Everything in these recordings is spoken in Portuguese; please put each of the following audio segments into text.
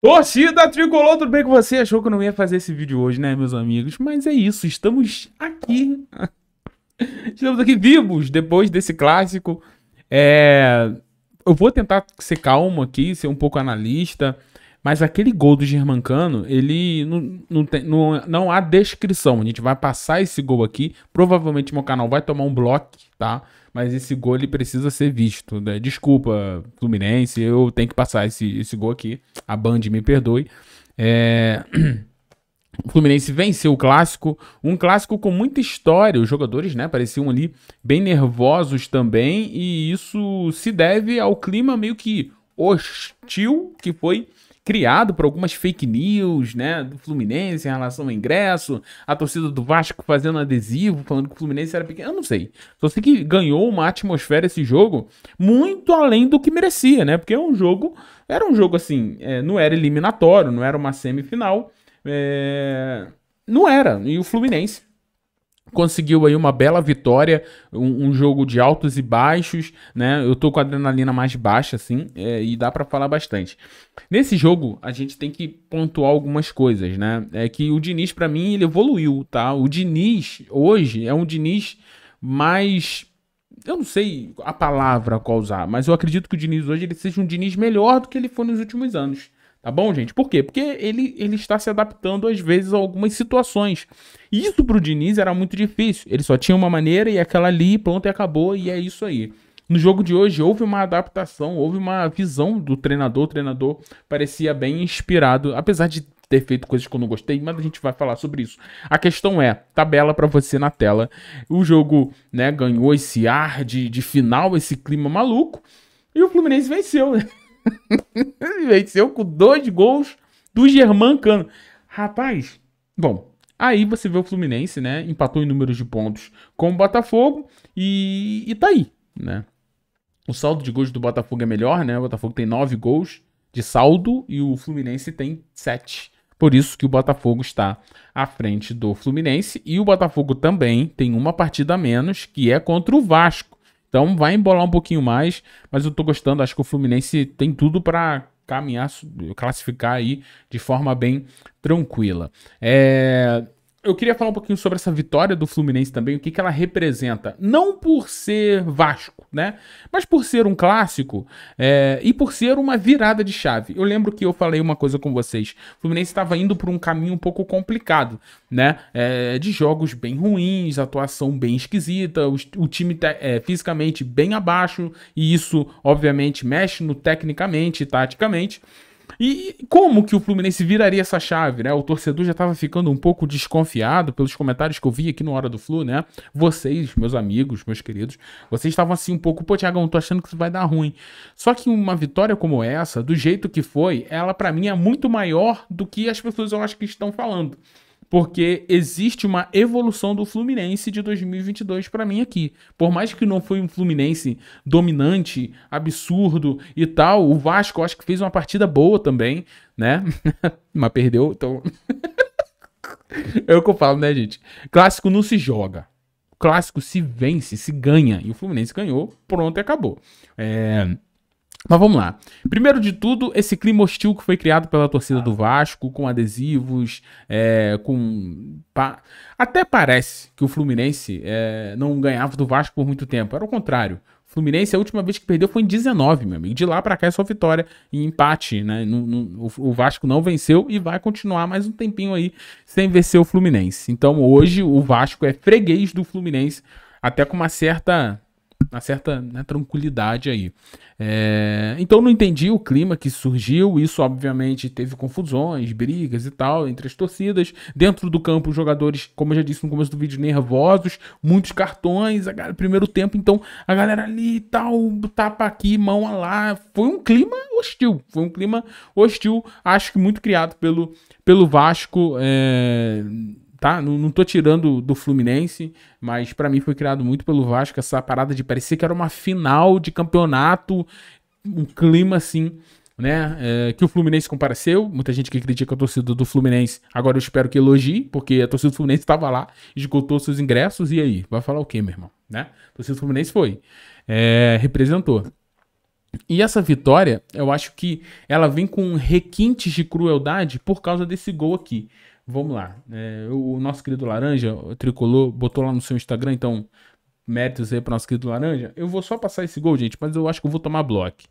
Torcida Tricolor, tudo bem com você? Achou que eu não ia fazer esse vídeo hoje, né, meus amigos? Mas é isso, estamos aqui. estamos aqui vivos depois desse clássico. É... Eu vou tentar ser calmo aqui, ser um pouco analista. Mas aquele gol do Germancano, ele não, não, tem, não, não há descrição. A gente vai passar esse gol aqui. Provavelmente meu canal vai tomar um bloco, tá? Mas esse gol ele precisa ser visto. Né? Desculpa, Fluminense, eu tenho que passar esse, esse gol aqui. A Band me perdoe. É... O Fluminense venceu o clássico, um clássico com muita história. Os jogadores, né, pareciam ali bem nervosos também, e isso se deve ao clima meio que hostil que foi criado por algumas fake news, né, do Fluminense em relação ao ingresso, a torcida do Vasco fazendo adesivo, falando que o Fluminense era pequeno, eu não sei. Só sei que ganhou uma atmosfera esse jogo muito além do que merecia, né, porque é um jogo, era um jogo assim, é, não era eliminatório, não era uma semifinal, é, não era, e o Fluminense conseguiu aí uma bela vitória, um, um, jogo de altos e baixos, né? Eu tô com a adrenalina mais baixa, assim, é, e dá para falar bastante. Nesse jogo, a gente tem que pontuar algumas coisas, né? É que o Diniz, para mim, ele evoluiu, tá? O Diniz, hoje, é um Diniz mais... Eu não sei a palavra qual usar, mas eu acredito que o Diniz hoje ele seja um Diniz melhor do que ele foi nos últimos anos. Tá bom, gente? Por quê? Porque ele, ele está se adaptando às vezes a algumas situações. Isso pro Diniz era muito difícil. Ele só tinha uma maneira e aquela ali, pronto, e acabou, e é isso aí. No jogo de hoje houve uma adaptação, houve uma visão do treinador. O treinador parecia bem inspirado, apesar de ter feito coisas que eu não gostei, mas a gente vai falar sobre isso. A questão é, tabela para você na tela. O jogo, né, ganhou esse ar de, de final, esse clima maluco, e o Fluminense venceu, né? Venceu com dois gols do Germán Cano. Rapaz, bom, aí você vê o Fluminense, né? Empatou em números de pontos com o Botafogo e, e tá aí, né? O saldo de gols do Botafogo é melhor, né? O Botafogo tem nove gols de saldo e o Fluminense tem sete. Por isso que o Botafogo está à frente do Fluminense. E o Botafogo também tem uma partida a menos, que é contra o Vasco. Então vai embolar um pouquinho mais, mas eu tô gostando. Acho que o Fluminense tem tudo para caminhar, classificar aí de forma bem tranquila. É, eu queria falar um pouquinho sobre essa vitória do Fluminense também, o que, que ela representa. Não por ser Vasco, né? Mas por ser um clássico é, e por ser uma virada de chave. Eu lembro que eu falei uma coisa com vocês. O Fluminense estava indo por um caminho um pouco complicado, né? É, de jogos bem ruins, atuação bem esquisita, o, o time é, fisicamente bem abaixo, e isso, obviamente, mexe no tecnicamente e taticamente. E como que o Fluminense viraria essa chave, né? O torcedor já estava ficando um pouco desconfiado pelos comentários que eu vi aqui no Hora do Flu, né? Vocês, meus amigos, meus queridos, vocês estavam assim um pouco, pô, Tiagão, tô achando que isso vai dar ruim. Só que uma vitória como essa, do jeito que foi, ela para mim é muito maior do que as pessoas eu acho que estão falando porque existe uma evolução do Fluminense de 2022 para mim aqui. Por mais que não foi um Fluminense dominante, absurdo e tal, o Vasco acho que fez uma partida boa também, né? Mas perdeu, então. é o que eu falo, né, gente? Clássico não se joga. Clássico se vence, se ganha. E o Fluminense ganhou, pronto e acabou. É. Mas vamos lá. Primeiro de tudo, esse clima hostil que foi criado pela torcida do Vasco, com adesivos, é, com. Até parece que o Fluminense é, não ganhava do Vasco por muito tempo. Era o contrário. O Fluminense, a última vez que perdeu foi em 19, meu amigo. De lá para cá é só vitória e empate, né? No, no, o, Vasco não venceu e vai continuar mais um tempinho aí sem vencer o Fluminense. Então hoje o Vasco é freguês do Fluminense, até com uma certa uma certa né, tranquilidade aí. É, então não entendi o clima que surgiu. Isso, obviamente, teve confusões, brigas e tal entre as torcidas. Dentro do campo, os jogadores, como eu já disse no começo do vídeo, nervosos, muitos cartões, a, primeiro tempo, então a galera ali e tal, tapa aqui, mão lá. Foi um clima hostil. Foi um clima hostil, acho que muito criado pelo, pelo Vasco. É, tá? Não, não tô tirando do Fluminense, mas para mim foi criado muito pelo Vasco essa parada de parecer que era uma final de campeonato, um clima assim, né? É, que o Fluminense compareceu. Muita gente que critica a torcida do Fluminense. Agora eu espero que elogie, porque a torcida do Fluminense estava lá, esgotou seus ingressos, e aí? Vai falar o quê, meu irmão? Né? A torcida do Fluminense foi. É, representou. E essa vitória, eu acho que ela vem com requintes de crueldade por causa desse gol aqui. Vamos lá. É, o nosso querido Laranja, o tricolor, botou lá no seu Instagram, então méritos aí para nosso querido Laranja. Eu vou só passar esse gol, gente, mas eu acho que eu vou tomar bloco.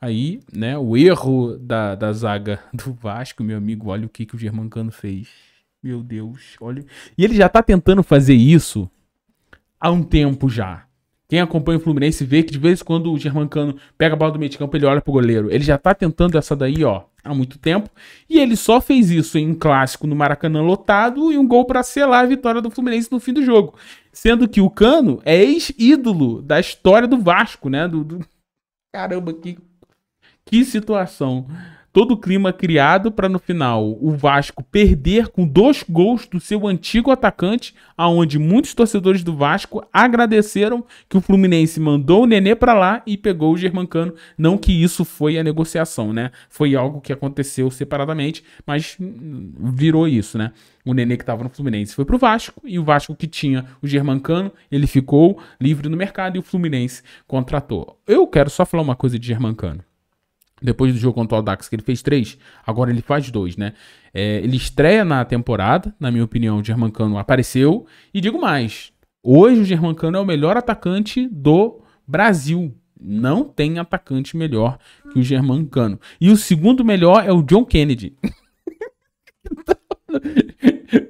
Aí, né, o erro da, da zaga do Vasco, meu amigo, olha o que, que o Germancano fez. Meu Deus, olha. E ele já tá tentando fazer isso há um tempo já. Quem acompanha o Fluminense vê que de vez em quando o Germancano pega a bola do meio de campo, ele olha pro goleiro. Ele já tá tentando essa daí, ó, há muito tempo. E ele só fez isso em um clássico no Maracanã lotado e um gol para selar a vitória do Fluminense no fim do jogo. Sendo que o Cano é ex-ídolo da história do Vasco, né? Do, do... Caramba, que, que situação todo o clima criado para no final o Vasco perder com dois gols do seu antigo atacante, aonde muitos torcedores do Vasco agradeceram que o Fluminense mandou o Nenê para lá e pegou o Germancano. Não que isso foi a negociação, né? Foi algo que aconteceu separadamente, mas virou isso, né? O Nenê que estava no Fluminense foi pro Vasco e o Vasco que tinha o Germancano, ele ficou livre no mercado e o Fluminense contratou. Eu quero só falar uma coisa de Germancano. Depois do jogo contra o Audax, que ele fez três, agora ele faz dois, né? É, ele estreia na temporada, na minha opinião, o Germancano apareceu. E digo mais, hoje o Germancano é o melhor atacante do Brasil. Não tem atacante melhor que o Germancano. E o segundo melhor é o John Kennedy.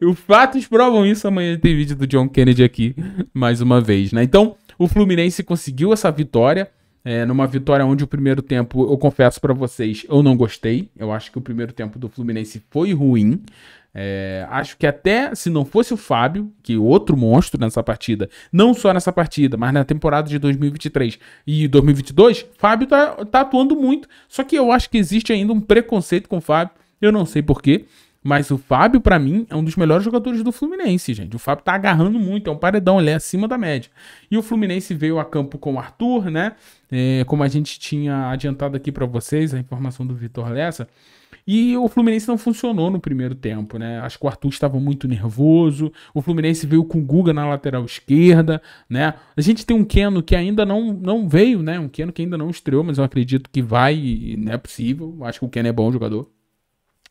Os fatos provam isso. Amanhã tem vídeo do John Kennedy aqui, mais uma vez, né? Então, o Fluminense conseguiu essa vitória. É, numa vitória onde o primeiro tempo, eu confesso para vocês, eu não gostei. Eu acho que o primeiro tempo do Fluminense foi ruim. É, acho que até se não fosse o Fábio, que outro monstro nessa partida, não só nessa partida, mas na temporada de 2023 e 2022, Fábio tá, tá atuando muito. Só que eu acho que existe ainda um preconceito com o Fábio. Eu não sei porquê. Mas o Fábio, para mim, é um dos melhores jogadores do Fluminense, gente. O Fábio tá agarrando muito, é um paredão, ele é acima da média. E o Fluminense veio a campo com o Arthur, né? É, como a gente tinha adiantado aqui para vocês, a informação do Vitor Lessa. E o Fluminense não funcionou no primeiro tempo, né? Acho que o Arthur estava muito nervoso. O Fluminense veio com o Guga na lateral esquerda, né? A gente tem um Keno que ainda não, não veio, né? Um Keno que ainda não estreou, mas eu acredito que vai e não é possível. Acho que o Keno é bom jogador.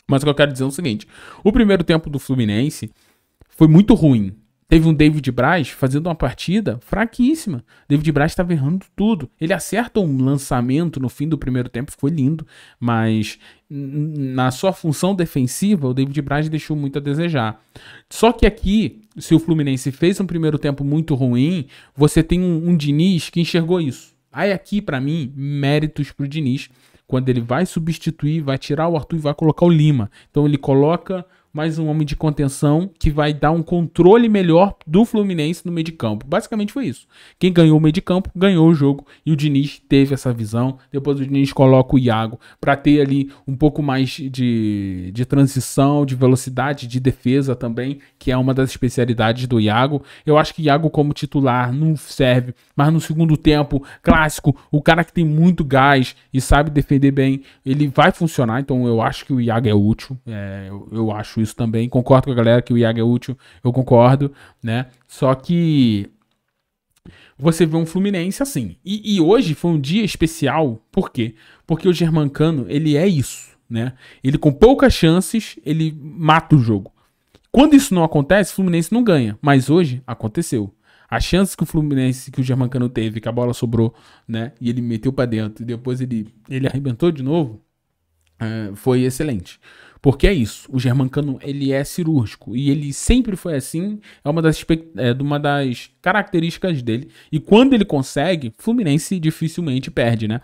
Mas o que eu quero dizer é o seguinte: o primeiro tempo do Fluminense foi muito ruim. Teve um David Braz fazendo uma partida fraquíssima. David Braz estava errando tudo. Ele acerta um lançamento no fim do primeiro tempo, foi lindo, mas na sua função defensiva, o David Braz deixou muito a desejar. Só que aqui, se o Fluminense fez um primeiro tempo muito ruim, você tem um, um Diniz que enxergou isso. Aí aqui, para mim, méritos pro Diniz quando ele vai substituir, vai tirar o Arthur e vai colocar o Lima. Então ele coloca mais um homem de contenção que vai dar um controle melhor do Fluminense no meio de campo. Basicamente foi isso. Quem ganhou o meio de campo ganhou o jogo e o Diniz teve essa visão. Depois o Diniz coloca o Iago para ter ali um pouco mais de, de transição, de velocidade, de defesa também, que é uma das especialidades do Iago. Eu acho que Iago como titular não serve, mas no segundo tempo, clássico, o cara que tem muito gás e sabe defender bem, ele vai funcionar. Então eu acho que o Iago é útil. É, eu, eu acho isso também. Concordo com a galera que o Iago é útil, eu concordo, né? Só que você vê um Fluminense assim. E, e, hoje foi um dia especial, por quê? Porque o Germancano, ele é isso, né? Ele com poucas chances, ele mata o jogo. Quando isso não acontece, o Fluminense não ganha. Mas hoje aconteceu. A chance que o Fluminense, que o Germancano teve, que a bola sobrou, né? E ele meteu para dentro e depois ele, ele arrebentou de novo, é, foi excelente. Porque é isso, o Germancano ele é cirúrgico e ele sempre foi assim, é uma das, é, uma das características dele. E quando ele consegue, Fluminense dificilmente perde, né?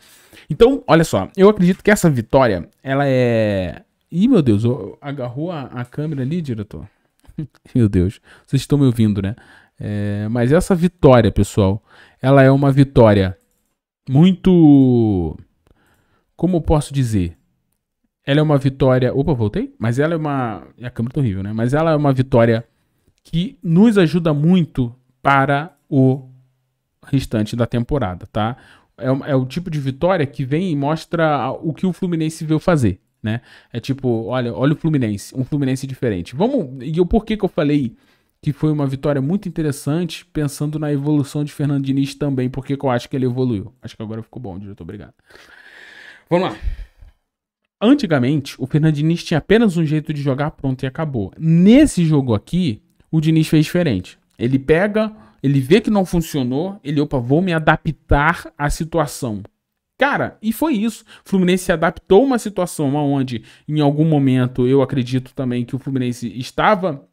Então, olha só, eu acredito que essa vitória, ela é... Ih, meu Deus, agarrou a, a câmera ali, diretor? meu Deus, vocês estão me ouvindo, né? É, mas essa vitória, pessoal, ela é uma vitória muito... Como eu posso dizer? Ela é uma vitória. Opa, voltei? Mas ela é uma. A câmera tá horrível, né? Mas ela é uma vitória que nos ajuda muito para o restante da temporada, tá? É, é o tipo de vitória que vem e mostra o que o Fluminense veio fazer, né? É tipo, olha, olha o Fluminense, um Fluminense diferente. Vamos. E o porquê que eu falei que foi uma vitória muito interessante, pensando na evolução de Fernando Diniz também, porque eu acho que ele evoluiu. Acho que agora ficou bom, diretor. Obrigado. Vamos lá. Antigamente, o Fernando Diniz tinha apenas um jeito de jogar, pronto e acabou. Nesse jogo aqui, o Diniz fez diferente. Ele pega, ele vê que não funcionou, ele, opa, vou me adaptar à situação. Cara, e foi isso. O Fluminense se adaptou a uma situação onde, em algum momento, eu acredito também que o Fluminense estava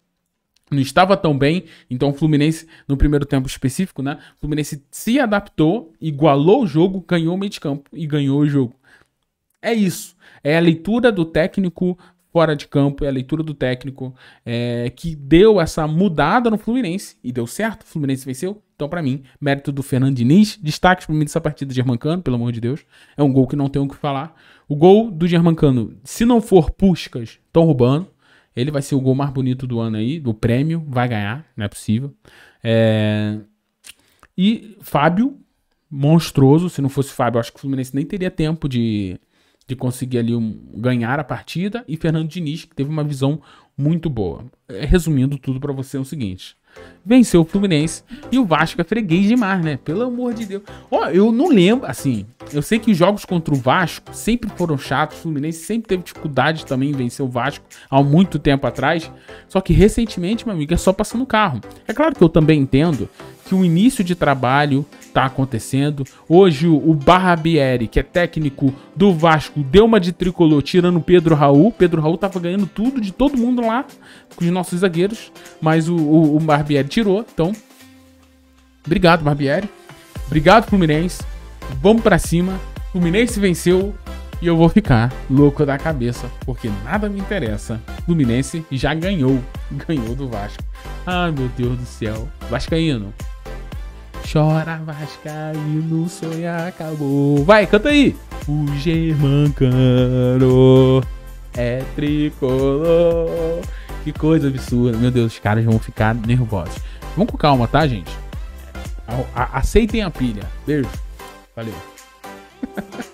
não estava tão bem, então o Fluminense, no primeiro tempo específico, né? O Fluminense se adaptou, igualou o jogo, ganhou o meio de campo e ganhou o jogo. É isso. É a leitura do técnico fora de campo, é a leitura do técnico é, que deu essa mudada no Fluminense e deu certo. O Fluminense venceu. Então, para mim, mérito do Fernando Diniz. Destaque para mim dessa partida de Germancano, pelo amor de Deus. É um gol que não tenho o que falar. O gol do Germancano, se não for Puscas, estão roubando. Ele vai ser o gol mais bonito do ano aí, do prêmio, vai ganhar, não é possível. É... E Fábio, monstruoso. Se não fosse Fábio, acho que o Fluminense nem teria tempo de, de conseguir ali um, ganhar a partida. E Fernando Diniz, que teve uma visão muito boa. É, resumindo tudo para você, é o seguinte: venceu o Fluminense e o Vasco é freguês demais, né? Pelo amor de Deus. Ó, eu não lembro, assim, eu sei que os jogos contra o Vasco sempre foram chatos, o Fluminense sempre teve dificuldade também em vencer o Vasco há muito tempo atrás, só que recentemente, meu amigo, é só passando carro. É claro que eu também entendo que o início de trabalho está acontecendo. Hoje o Barbieri, que é técnico do Vasco, deu uma de tricolor tirando o Pedro Raul. Pedro Raul tava ganhando tudo de todo mundo lá, com os nossos zagueiros, mas o, o, o Barbieri tirou. Então, obrigado Barbieri. Obrigado Fluminense. Vamos para cima. Fluminense venceu e eu vou ficar louco da cabeça, porque nada me interessa. Fluminense já ganhou, ganhou do Vasco. Ai meu Deus do céu. Vascaíno, Chora Vascaíno, sonho acabou. Vai, canta aí. O Germancano é tricolor. Que coisa absurda. Meu Deus, os caras vão ficar nervosos. Vamos com calma, tá, gente? Aceitem a pilha. Beijo. Valeu.